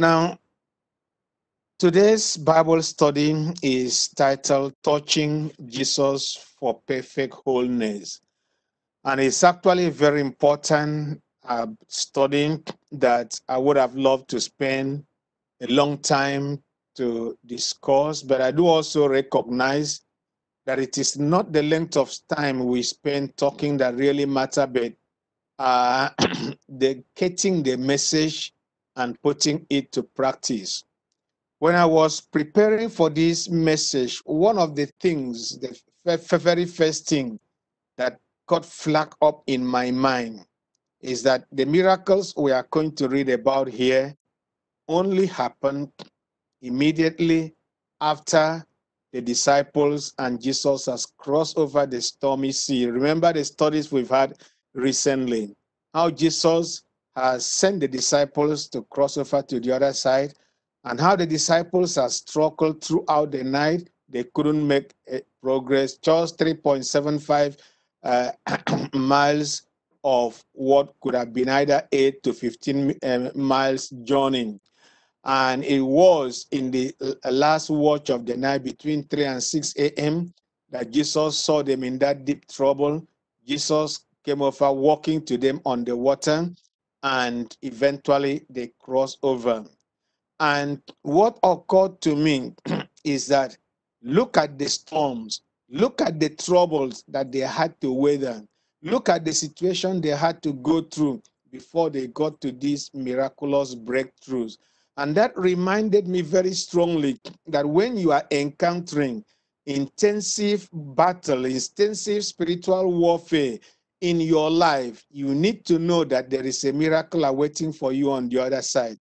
Now, today's Bible study is titled Touching Jesus for Perfect Wholeness. And it's actually a very important uh, study that I would have loved to spend a long time to discuss, but I do also recognize that it is not the length of time we spend talking that really matter, but uh, the getting the message and putting it to practice. When I was preparing for this message, one of the things, the very first thing that got flag up in my mind is that the miracles we are going to read about here only happened immediately after the disciples and Jesus has crossed over the stormy sea. Remember the studies we've had recently, how Jesus has sent the disciples to cross over to the other side, and how the disciples have struggled throughout the night. They couldn't make eh, progress, just 3.75 uh, miles of what could have been either 8 to 15 uh, miles journey. And it was in the uh, last watch of the night between 3 and 6 a.m. that Jesus saw them in that deep trouble. Jesus came over walking to them on the water, and eventually they cross over. And what occurred to me is that look at the storms, look at the troubles that they had to weather, look at the situation they had to go through before they got to these miraculous breakthroughs. And that reminded me very strongly that when you are encountering intensive battle, intensive spiritual warfare in your life, you need to know that there is a miracle awaiting for you on the other side.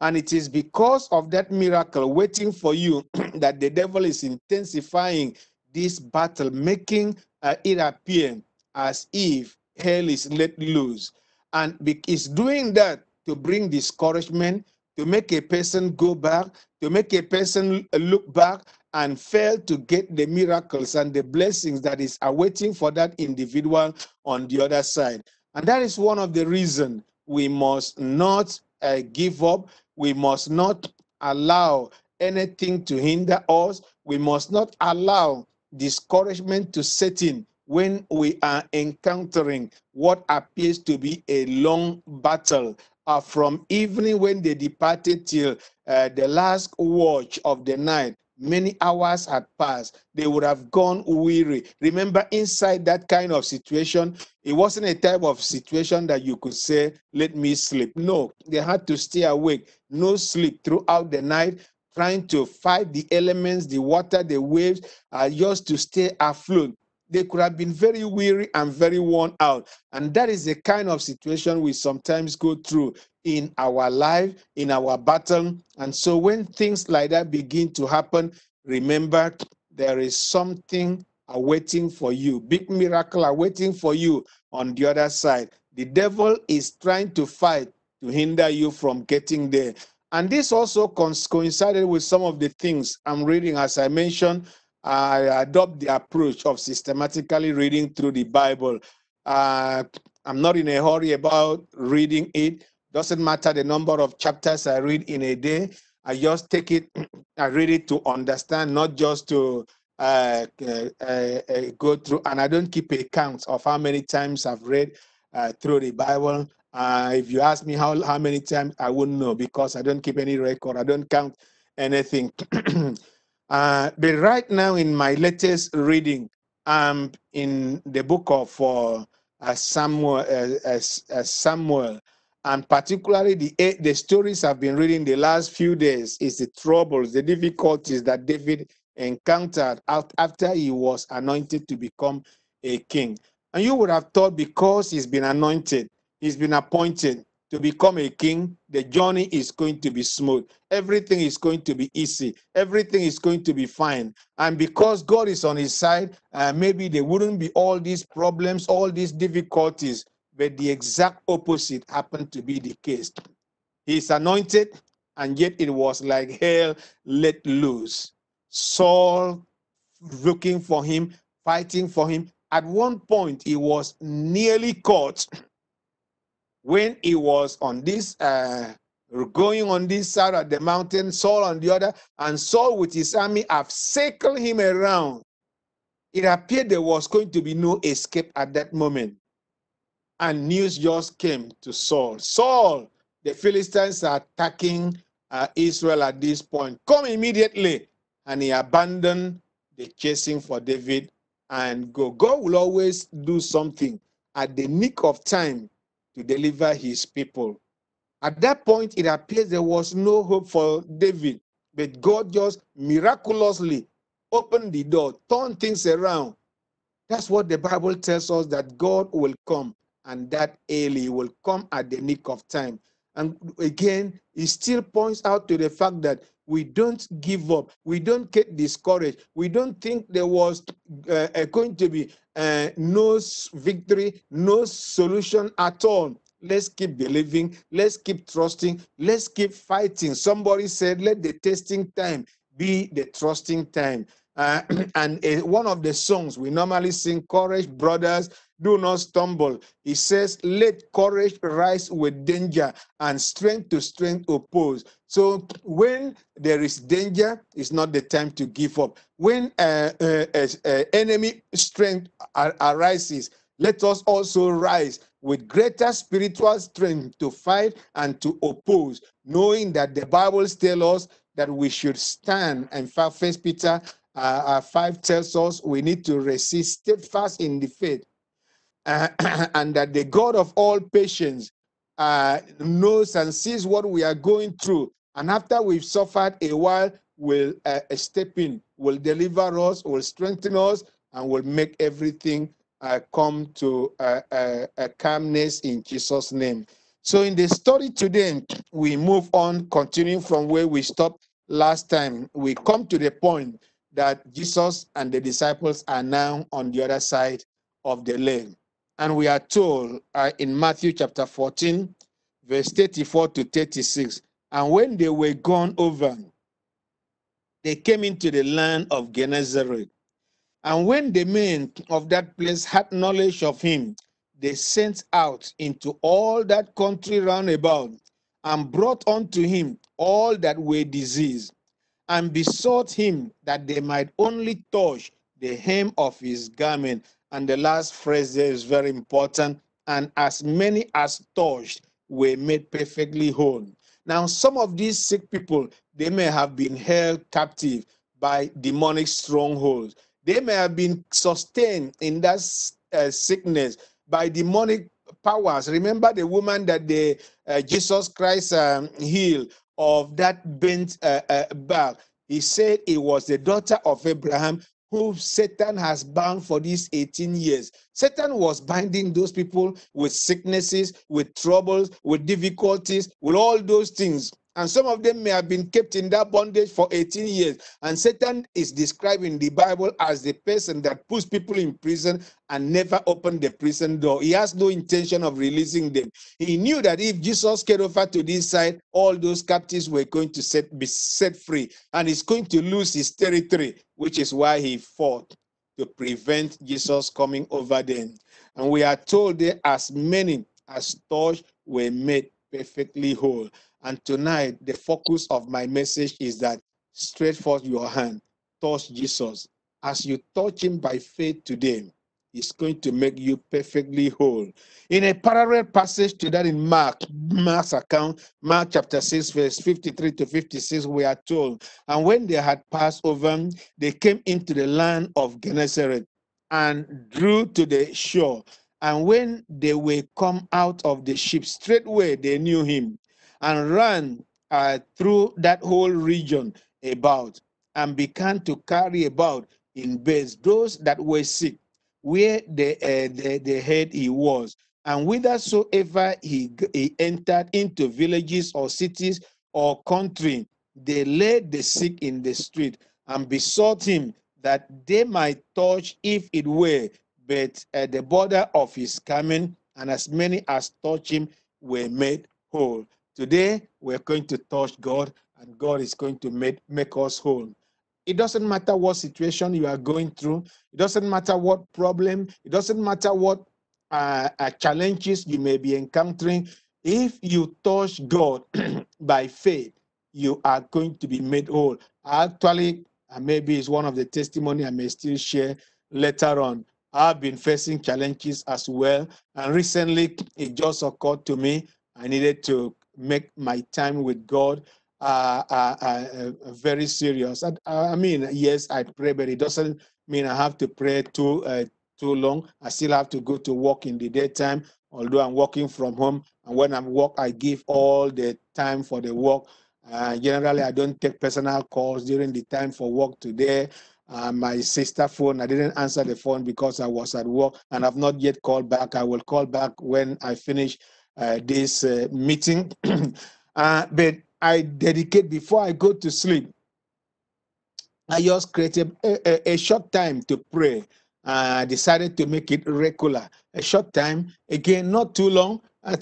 And it is because of that miracle waiting for you that the devil is intensifying this battle, making uh, it appear as if hell is let loose. And is doing that to bring discouragement, to make a person go back, to make a person look back and fail to get the miracles and the blessings that is awaiting for that individual on the other side. And that is one of the reasons we must not uh, give up. We must not allow anything to hinder us. We must not allow discouragement to set in when we are encountering what appears to be a long battle uh, from evening when they departed till uh, the last watch of the night, many hours had passed. They would have gone weary. Remember, inside that kind of situation, it wasn't a type of situation that you could say, Let me sleep. No, they had to stay awake, no sleep throughout the night. Trying to fight the elements, the water, the waves, uh, just to stay afloat they could have been very weary and very worn out. And that is the kind of situation we sometimes go through in our life, in our battle. And so when things like that begin to happen, remember there is something awaiting for you, big miracle awaiting for you on the other side. The devil is trying to fight to hinder you from getting there. And this also coincided with some of the things I'm reading, as I mentioned, I adopt the approach of systematically reading through the Bible. Uh, I'm not in a hurry about reading it. Doesn't matter the number of chapters I read in a day. I just take it, I read it to understand, not just to uh, uh, uh, go through. And I don't keep a count of how many times I've read uh, through the Bible. Uh, if you ask me how, how many times, I wouldn't know because I don't keep any record. I don't count anything. Uh, but right now, in my latest reading, I'm in the book of Samuel, Samuel, and particularly the the stories I've been reading the last few days is the troubles, the difficulties that David encountered after he was anointed to become a king. And you would have thought because he's been anointed, he's been appointed, to become a king, the journey is going to be smooth. Everything is going to be easy. Everything is going to be fine. And because God is on his side, uh, maybe there wouldn't be all these problems, all these difficulties. But the exact opposite happened to be the case. He's anointed, and yet it was like hell let loose. Saul looking for him, fighting for him. At one point, he was nearly caught when he was on this uh, going on this side of the mountain, Saul on the other, and Saul with his army have circled him around. It appeared there was going to be no escape at that moment. And news just came to Saul. Saul, the Philistines are attacking uh, Israel at this point. Come immediately. And he abandoned the chasing for David and go. God will always do something at the nick of time to deliver his people. At that point, it appears there was no hope for David, but God just miraculously opened the door, turned things around. That's what the Bible tells us that God will come and that early will come at the nick of time. And again, it still points out to the fact that we don't give up. We don't get discouraged. We don't think there was uh, uh going to be uh, no victory, no solution at all. Let's keep believing. Let's keep trusting. Let's keep fighting. Somebody said, let the testing time be the trusting time. Uh, and uh, one of the songs we normally sing, Courage, Brothers, do not stumble. He says, let courage rise with danger and strength to strength oppose. So when there is danger, it's not the time to give up. When uh, uh, uh, enemy strength arises, let us also rise with greater spiritual strength to fight and to oppose, knowing that the Bible tells us that we should stand. And First Peter uh, uh, 5 tells us we need to resist steadfast in the faith, uh, and that the God of all patience uh, knows and sees what we are going through. And after we've suffered a while, will uh, step in, will deliver us, will strengthen us, and will make everything uh, come to uh, uh, a calmness in Jesus' name. So, in the story today, we move on, continuing from where we stopped last time. We come to the point that Jesus and the disciples are now on the other side of the lake. And we are told uh, in Matthew chapter 14, verse 34 to 36. And when they were gone over, they came into the land of Gennesaret. And when the men of that place had knowledge of him, they sent out into all that country round about and brought unto him all that were diseased and besought him that they might only touch the hem of his garment. And the last phrase there is very important. And as many as touched were made perfectly whole. Now, some of these sick people, they may have been held captive by demonic strongholds. They may have been sustained in that uh, sickness by demonic powers. Remember the woman that the uh, Jesus Christ um, healed of that bent uh, uh, back. He said it was the daughter of Abraham who Satan has bound for these 18 years. Satan was binding those people with sicknesses, with troubles, with difficulties, with all those things. And some of them may have been kept in that bondage for 18 years. And Satan is described in the Bible as the person that puts people in prison and never opened the prison door. He has no intention of releasing them. He knew that if Jesus came over to this side, all those captives were going to set, be set free. And he's going to lose his territory, which is why he fought to prevent Jesus coming over them. And we are told that as many as touched were made perfectly whole. And tonight, the focus of my message is that straight forth your hand, touch Jesus. As you touch him by faith today, he's going to make you perfectly whole. In a parallel passage to that in Mark, Mark's account, Mark chapter 6, verse 53 to 56, we are told, and when they had passed over, they came into the land of Gennesaret and drew to the shore. And when they were come out of the ship, straightway they knew him and ran uh, through that whole region about and began to carry about in beds those that were sick where the, uh, the, the head he was. And whithersoever he, he entered into villages or cities or country, they laid the sick in the street and besought him that they might touch, if it were, but at the border of his coming, and as many as touched him were made whole. Today, we're going to touch God, and God is going to make, make us whole. It doesn't matter what situation you are going through, it doesn't matter what problem, it doesn't matter what uh, uh, challenges you may be encountering. If you touch God by faith, you are going to be made whole. Actually, maybe it's one of the testimony I may still share later on. I've been facing challenges as well. And recently, it just occurred to me I needed to make my time with God uh, uh, uh, uh very serious. I, I, mean, yes, I pray, but it doesn't mean I have to pray too uh, too long. I still have to go to work in the daytime, although I'm working from home. And when I'm work, I give all the time for the work. Uh, generally, I don't take personal calls during the time for work today. Uh, my sister phone, I didn't answer the phone because I was at work and I've not yet called back. I will call back when I finish uh, this uh, meeting. Uh, but I dedicate before I go to sleep. I just created a, a, a short time to pray. I uh, decided to make it regular. A short time, again, not too long, uh,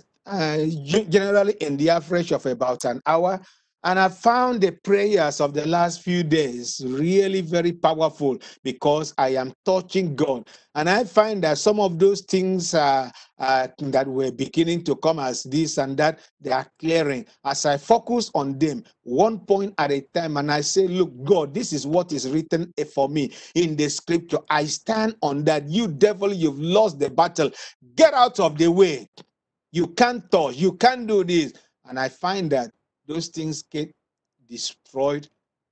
generally in the average of about an hour. And I found the prayers of the last few days really very powerful because I am touching God. And I find that some of those things uh, uh, that were beginning to come as this and that, they are clearing. As I focus on them, one point at a time, and I say, Look, God, this is what is written for me in the scripture. I stand on that. You devil, you've lost the battle. Get out of the way. You can't touch, you can't do this. And I find that those things get destroyed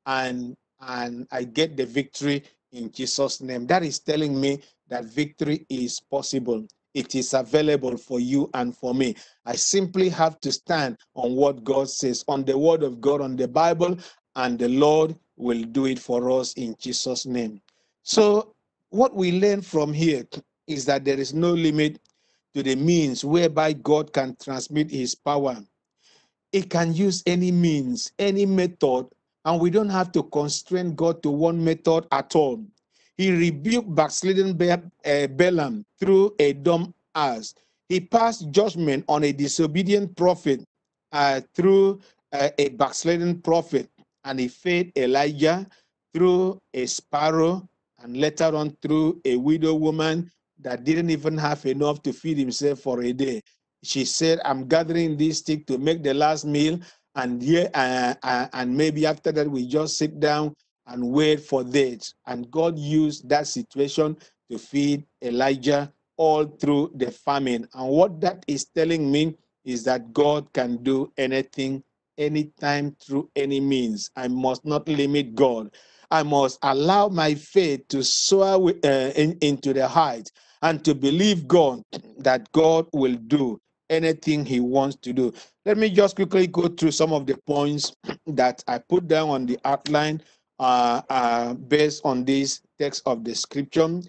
and and I get the victory in Jesus' name. That is telling me that victory is possible. It is available for you and for me. I simply have to stand on what God says, on the word of God, on the Bible, and the Lord will do it for us in Jesus' name. So, what we learn from here is that there is no limit to the means whereby God can transmit his power it can use any means, any method, and we don't have to constrain God to one method at all. He rebuked backsliding uh, Balaam through a dumb ass. He passed judgment on a disobedient prophet uh, through uh, a backsliding prophet, and he fed Elijah through a sparrow, and later on through a widow woman that didn't even have enough to feed himself for a day she said, I'm gathering this stick to make the last meal. And yeah, uh, uh, and maybe after that, we just sit down and wait for that. And God used that situation to feed Elijah all through the famine. And what that is telling me is that God can do anything, anytime, through any means. I must not limit God. I must allow my faith to soar uh, in, into the height and to believe God that God will do anything he wants to do. Let me just quickly go through some of the points that I put down on the outline uh, uh, based on this text of the scripture.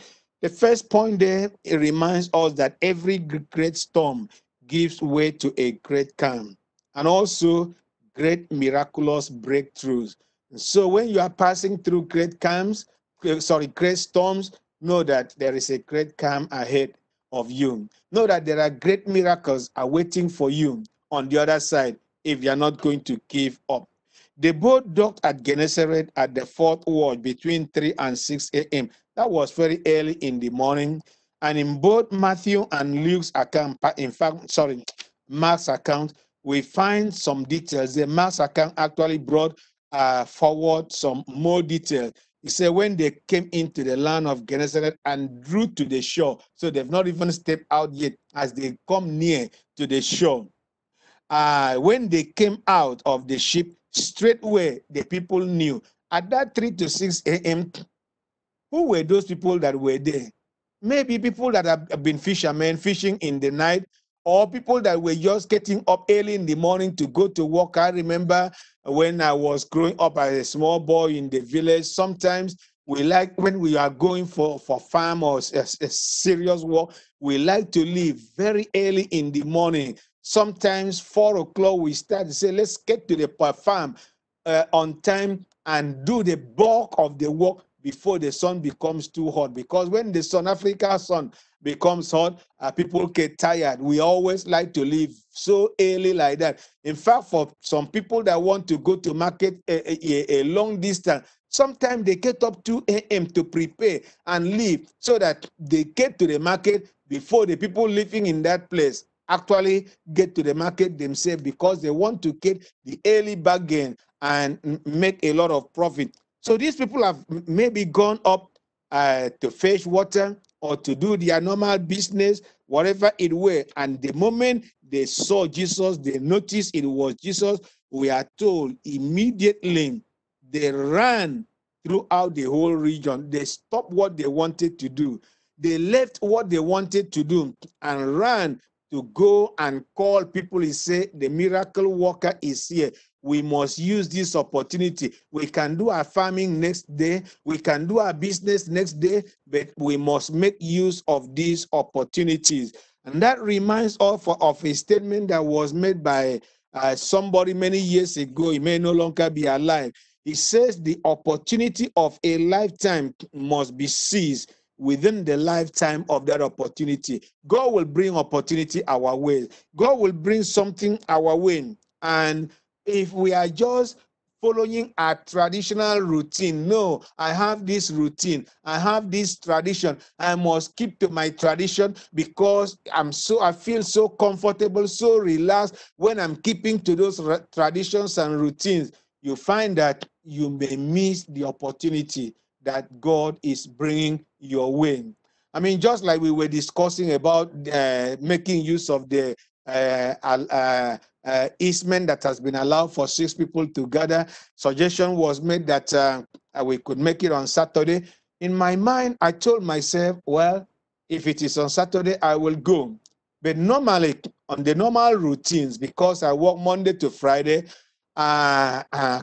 The first point there, it reminds us that every great storm gives way to a great calm and also great miraculous breakthroughs. So when you are passing through great calms, eh, sorry, great storms, know that there is a great calm ahead of you. Know that there are great miracles awaiting for you on the other side if you're not going to give up. The boat docked at Gennesaret at the fourth watch between 3 and 6 a.m. That was very early in the morning. And in both Matthew and Luke's account, in fact, sorry, Mark's account, we find some details. The Mark's account actually brought uh, forward some more details. He said, when they came into the land of Gennesaret and drew to the shore, so they've not even stepped out yet, as they come near to the shore. Uh, when they came out of the ship, straightway the people knew. At that 3 to 6 a.m., who were those people that were there? Maybe people that have been fishermen fishing in the night, or people that were just getting up early in the morning to go to work. I remember when I was growing up as a small boy in the village, sometimes we like when we are going for, for farm or a, a serious work, we like to leave very early in the morning. Sometimes four o'clock we start to say, let's get to the farm uh, on time and do the bulk of the work before the sun becomes too hot. Because when the sun, Africa sun, becomes hot, uh, people get tired. We always like to leave so early like that. In fact, for some people that want to go to market a, a, a long distance, sometimes they get up 2 a.m. to prepare and leave so that they get to the market before the people living in that place. actually get to the market themselves because they want to get the early bargain and make a lot of profit. So these people have maybe gone up uh, to fetch water or to do their normal business, whatever it were. And the moment they saw Jesus, they noticed it was Jesus, we are told immediately they ran throughout the whole region. They stopped what they wanted to do. They left what they wanted to do and ran to go and call people. and say, The miracle worker is here. We must use this opportunity. We can do our farming next day, we can do our business next day, but we must make use of these opportunities. And that reminds us of, a statement that was made by uh, somebody many years ago. He may no longer be alive. He says the opportunity of a lifetime must be seized within the lifetime of that opportunity. God will bring opportunity our way. God will bring something our way. And if we are just following a traditional routine. No, I have this routine. I have this tradition. I must keep to my tradition because I'm so I feel so comfortable, so relaxed when I'm keeping to those traditions and routines. You find that you may miss the opportunity that God is bringing your way. I mean, just like we were discussing about uh, making use of the uh, uh, uh, easement that has been allowed for six people to gather. Suggestion was made that uh, we could make it on Saturday. In my mind, I told myself, well, if it is on Saturday, I will go. But normally, on the normal routines, because I work Monday to Friday, uh, uh,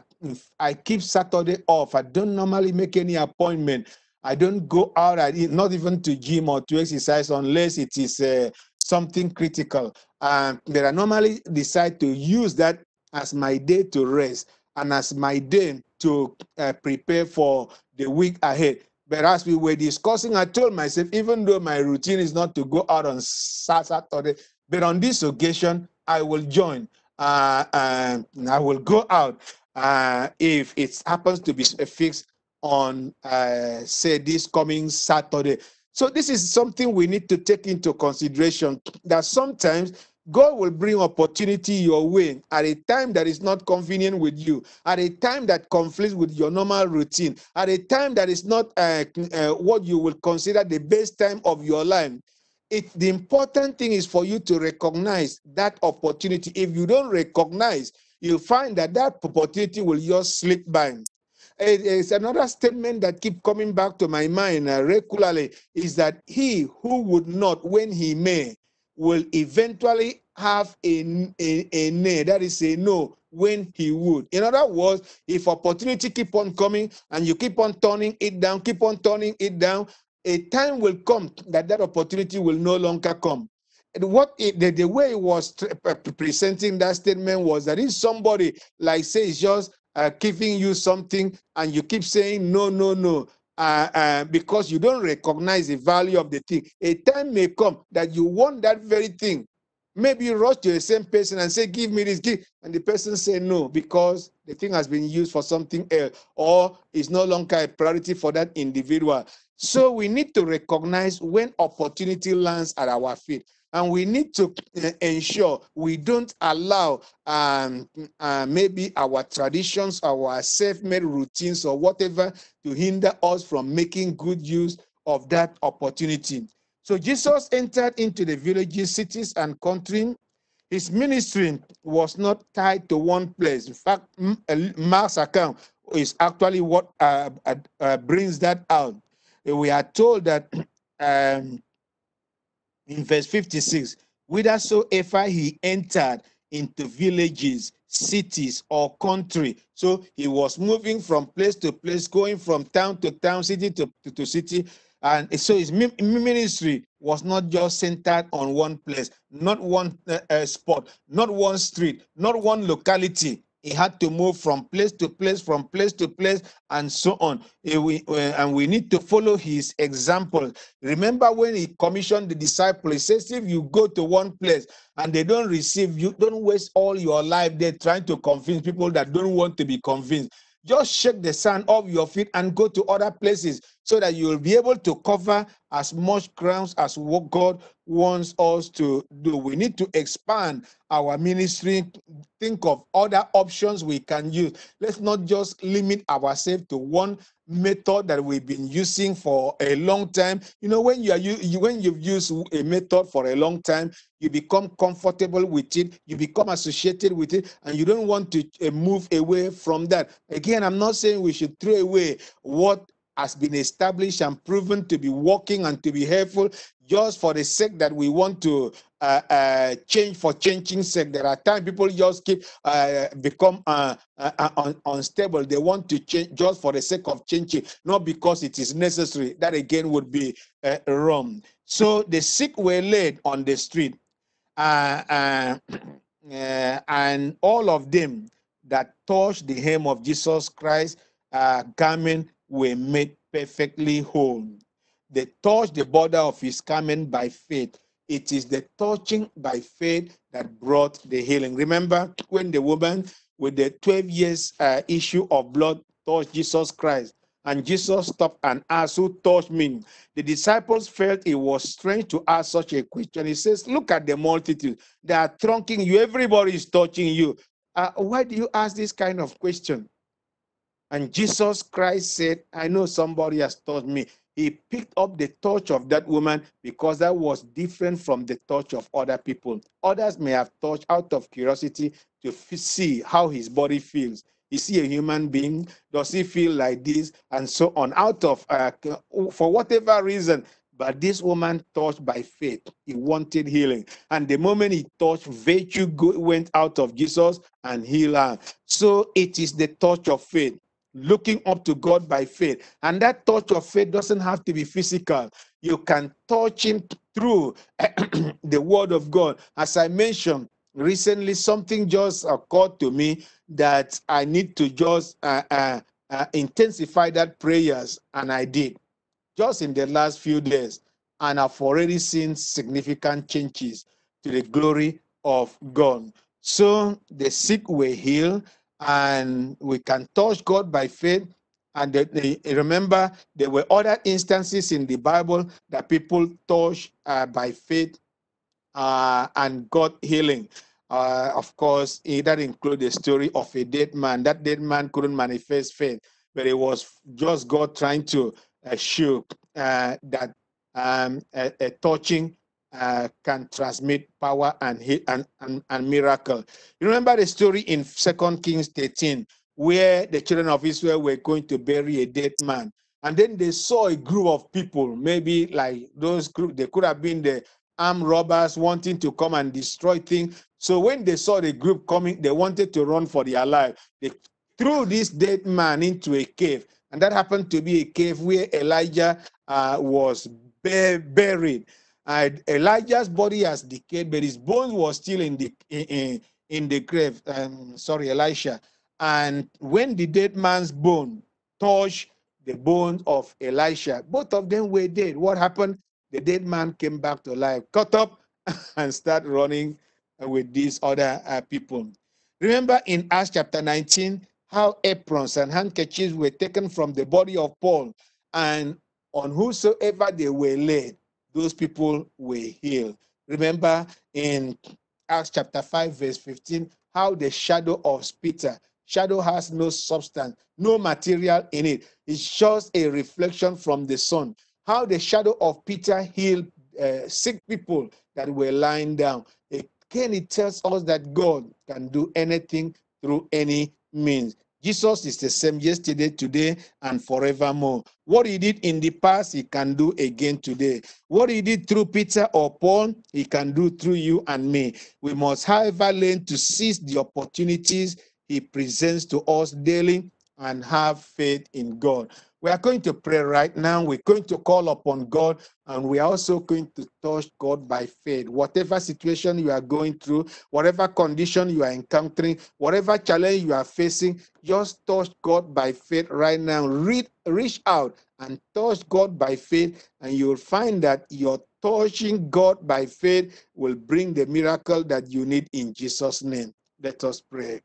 I keep Saturday off. I don't normally make any appointment. I don't go out, I, not even to gym or to exercise unless it is uh, something critical. Um, but I normally decide to use that as my day to rest and as my day to uh, prepare for the week ahead. But as we were discussing, I told myself, even though my routine is not to go out on Saturday, but on this occasion, I will join. Uh, and I will go out uh, if it happens to be fixed on, uh, say, this coming Saturday. So this is something we need to take into consideration that sometimes God will bring opportunity your way at a time that is not convenient with you, at a time that conflicts with your normal routine, at a time that is not uh, uh, what you will consider the best time of your life. It, the important thing is for you to recognize that opportunity. If you don't recognize, you'll find that that opportunity will just slip by. It's another statement that keep coming back to my mind uh, regularly is that he who would not when he may will eventually have a, a, a nay that is a no when he would. In other words if opportunity keep on coming and you keep on turning it down keep on turning it down a time will come that that opportunity will no longer come what it, the, the way it was presenting that statement was that if somebody like say is just uh, giving you something and you keep saying no, no, no, uh, uh, because you don't recognize the value of the thing. A time may come that you want that very thing. Maybe you rush to the same person and say, Give me this gift. And the person say no, because the thing has been used for something else or is no longer a priority for that individual. So we need to recognize when opportunity lands at our feet and we need to uh, ensure we don't allow um, uh, maybe our traditions, our self-made routines, or whatever to hinder us from making good use of that opportunity. So Jesus entered into the villages, cities, and country. His ministry was not tied to one place. In fact, Mark's account is actually what uh, uh, uh, brings that out. We are told that um, in verse 56 whithersoever he entered into villages cities or country so he was moving from place to place going from town to town city to, to, to city and so his ministry was not just centered on one place not one uh, uh, spot not one street not one locality he had to move from place to place, from place to place, and so on. Eh, and we need to follow his example. Remember when he commissioned the disciples, he says, if you go to one place and they don't receive you, don't waste all your life there trying to convince people that don't want to be convinced. Just shake the sand off your feet and go to other places. So that you will be able to cover as much grounds as what God wants us to do. We need to expand our ministry, think of other options we can use. Let's not just limit ourselves to one method that we've been using for a long time. You know, when you are you, when you've used a method for a long time, you become comfortable with it, you become associated with it, and you don't want to uh, move away from that. Again, I'm not saying we should throw away what has been established and proven to be working and to be helpful just for the sake that we want to uh, uh, change for changing sake. There are times people just keep uh, become uh, uh, uh, un unstable. They want to change just for the sake of changing, not because it is necessary. That again would be wrong. So the sick were laid on the street, and all of them that touched the hem of Jesus Christ garment were made perfectly whole. They touched the border of his garment by faith. It is the touching by faith that brought the healing. Remember when the woman with the 12 years uh, issue of blood touched Jesus Christ, and Jesus stopped and asked, Who touched me? The disciples felt it was strange to ask such a question. He says, Look at the multitude. They are trunking you. Everybody is touching you. Uh, why do you ask this kind of question? And Jesus Christ said, I know somebody has taught me. He picked up the touch of that woman because that was different from the touch of other people. Others may have touched out of curiosity to see how his body feels. Is he a human being? Does he feel like this? And so on, out of, uh, for whatever reason. But this woman touched by faith. He wanted healing. And the moment he touched, virtue went out of Jesus and healed her. So it is the touch of faith looking up to God by faith. And that touch of faith doesn't have to be physical. You can touch Him through the Word of God. As I mentioned recently, something just occurred to me that I need to just uh, uh, uh, intensify that prayers, and I did just in the last few days. And I've already seen significant changes to the glory of God. So the sick were healed, and we can touch God by faith. And they, they, remember, there were other instances in the Bible that people touched uh, by faith uh, and got healing. Uh, of course, that includes the story of a dead man. That dead man couldn't manifest faith, but it was just God trying to uh, show uh, that um, a, a touching uh, can transmit power and, and, and, and miracle. You remember the story in Second Kings 13, where the children of Israel were going to bury a dead man. And then they saw a group of people, maybe like those group, they could have been the armed robbers wanting to come and destroy things. So when they saw the group coming, they wanted to run for their life. They threw this dead man into a cave. And that happened to be a cave where Elijah uh, was buried. Uh, Elijah's body has decayed, but his bones were still in the in, in the grave. Um, sorry, Elisha. And when the dead man's bone touched the bones of Elisha, both of them were dead. What happened? The dead man came back to life, cut up, and start running with these other uh, people. Remember in Acts chapter 19 how aprons and handkerchiefs were taken from the body of Paul, and on whosoever they were laid, those people were healed. Remember in Acts chapter 5, verse 15, how the shadow of Peter, shadow has no substance, no material in it. It's just a reflection from the sun. How the shadow of Peter healed uh, sick people that were lying down. Again, it tells us that God can do anything through any means. Jesus is the same yesterday, today, and forevermore. What he did in the past, he can do again today. What he did through Peter or Paul, he can do through you and me. We must, however, learn to seize the opportunities he presents to us daily and have faith in God. We are going to pray right now. We're going to call upon God and we are also going to touch God by faith. Whatever situation you are going through, whatever condition you are encountering, whatever challenge you are facing, just touch God by faith right now. Read, reach out and touch God by faith, and you'll find that your touching God by faith will bring the miracle that you need in Jesus' name. Let us pray.